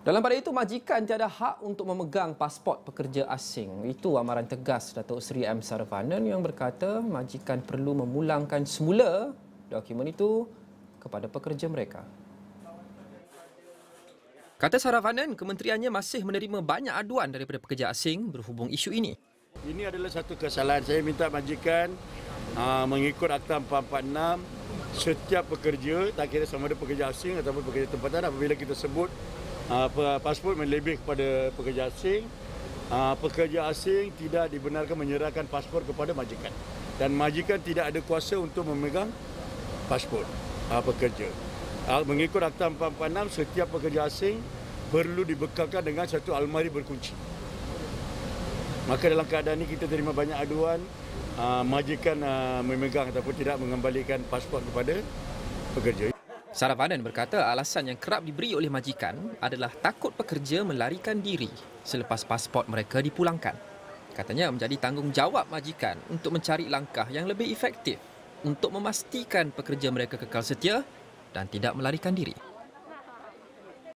Dalam pada itu, majikan tiada hak untuk memegang pasport pekerja asing. Itu amaran tegas Datuk Seri M. Saravanan yang berkata majikan perlu memulangkan semula dokumen itu kepada pekerja mereka. Kata Saravanan, kementeriannya masih menerima banyak aduan daripada pekerja asing berhubung isu ini. Ini adalah satu kesalahan. Saya minta majikan uh, mengikut Akta 446 setiap pekerja, tak kira sama ada pekerja asing ataupun pekerja tempatan apabila kita sebut pasport melebih kepada pekerja asing, uh, pekerja asing tidak dibenarkan menyerahkan pasport kepada majikan. Dan majikan tidak ada kuasa untuk memegang pasport uh, pekerja. Uh, mengikut Akta 446, setiap pekerja asing perlu dibekalkan dengan satu almari berkunci. Maka dalam keadaan ini kita terima banyak aduan uh, majikan uh, memegang ataupun tidak mengembalikan pasport kepada pekerja. Saravanan berkata alasan yang kerap diberi oleh majikan adalah takut pekerja melarikan diri selepas pasport mereka dipulangkan. Katanya menjadi tanggungjawab majikan untuk mencari langkah yang lebih efektif untuk memastikan pekerja mereka kekal setia dan tidak melarikan diri.